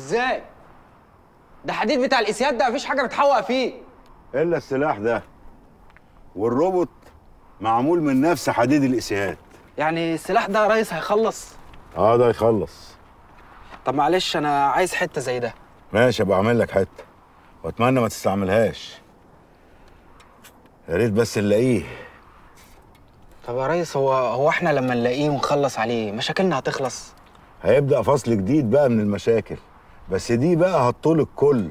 إزاي؟ ده حديد بتاع الاسياد ده مفيش حاجة بتحوق فيه. إلا السلاح ده والروبوت معمول من نفس حديد الإسياد. يعني السلاح ده يا ريس هيخلص؟ آه ده يخلص طب معلش أنا عايز حتة زي ده. ماشي ابقى أعمل لك حتة. وأتمنى ما تستعملهاش. يا ريت بس نلاقيه. طب يا ريس هو هو إحنا لما نلاقيه ونخلص عليه مشاكلنا هتخلص؟ هيبدأ فصل جديد بقى من المشاكل. بس دي بقى هتطول الكل.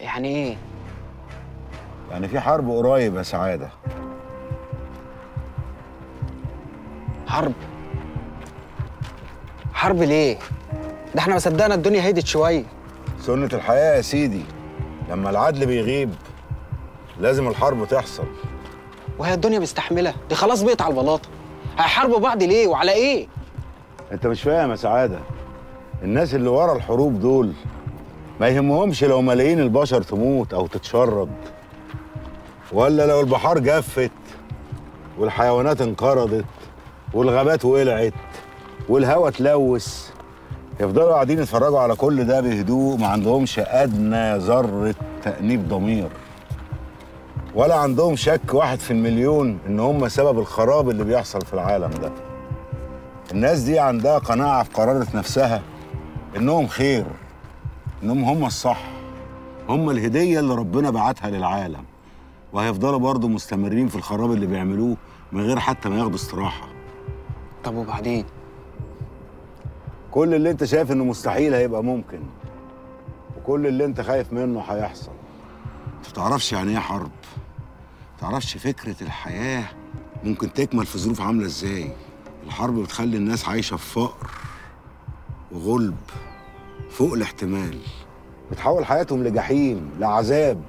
يعني إيه؟ يعني في حرب قريب يا سعادة. حرب؟ حرب ليه؟ ده إحنا ما صدقنا الدنيا هدت شوية. سنة الحياة يا سيدي لما العدل بيغيب لازم الحرب تحصل. وهي الدنيا مستحملة. دي خلاص بقت على البلاطة. هيحاربوا بعض ليه؟ وعلى إيه؟ انت مش فاهم يا سعادة. الناس اللي ورا الحروب دول ما يهمهمش لو ملايين البشر تموت أو تتشرد ولا لو البحار جفت والحيوانات انقرضت والغابات ولعت والهواء اتلوث. يفضلوا قاعدين يتفرجوا على كل ده بهدوء ما عندهمش أدنى ذرة تأنيب ضمير. ولا عندهم شك واحد في المليون إن هم سبب الخراب اللي بيحصل في العالم ده. الناس دي عندها قناعة في قرارة نفسها. إنهم خير إنهم هم الصح هم الهدية اللي ربنا بعتها للعالم وهيفضلوا برضه مستمرين في الخراب اللي بيعملوه من غير حتى ما ياخدوا استراحة. طب وبعدين؟ كل اللي انت شايف إنه مستحيل هيبقى ممكن وكل اللي انت خايف منه هيحصل. انت تعرفش يعني إيه حرب؟ تعرفش فكرة الحياة ممكن تكمل في ظروف عاملة إزاي؟ الحرب بتخلي الناس عايشة في فقر. وغلب فوق الاحتمال. بتحول حياتهم لجحيم لعذاب.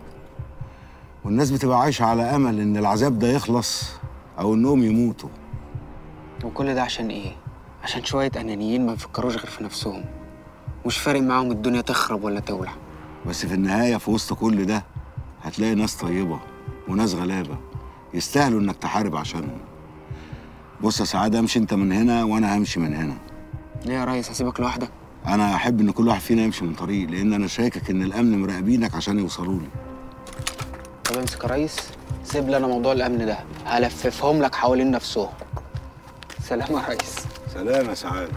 والناس بتبقى عايشة على أمل إن العذاب ده يخلص أو إنهم يموتوا. وكل ده عشان إيه؟ عشان شوية أنانيين ما بيفكروش غير في نفسهم. مش فارق معاهم الدنيا تخرب ولا تولع. بس في النهاية في وسط كل ده هتلاقي ناس طيبة وناس غلابة يستاهلوا إنك تحارب عشانهم. بص يا سعادة امشي أنت من هنا وأنا همشي من هنا. ليه يا ريس؟ هسيبك لوحدك. أنا أحب إن كل واحد فينا يمشي من طريق لأن أنا شاكك إن الأمن مراقبينك عشان يوصلوا لي. طب امسك يا ريس. سيب لي أنا موضوع الأمن ده. هلففهم لك حوالين نفسهم. سلام يا ريس. سلام يا سعادة.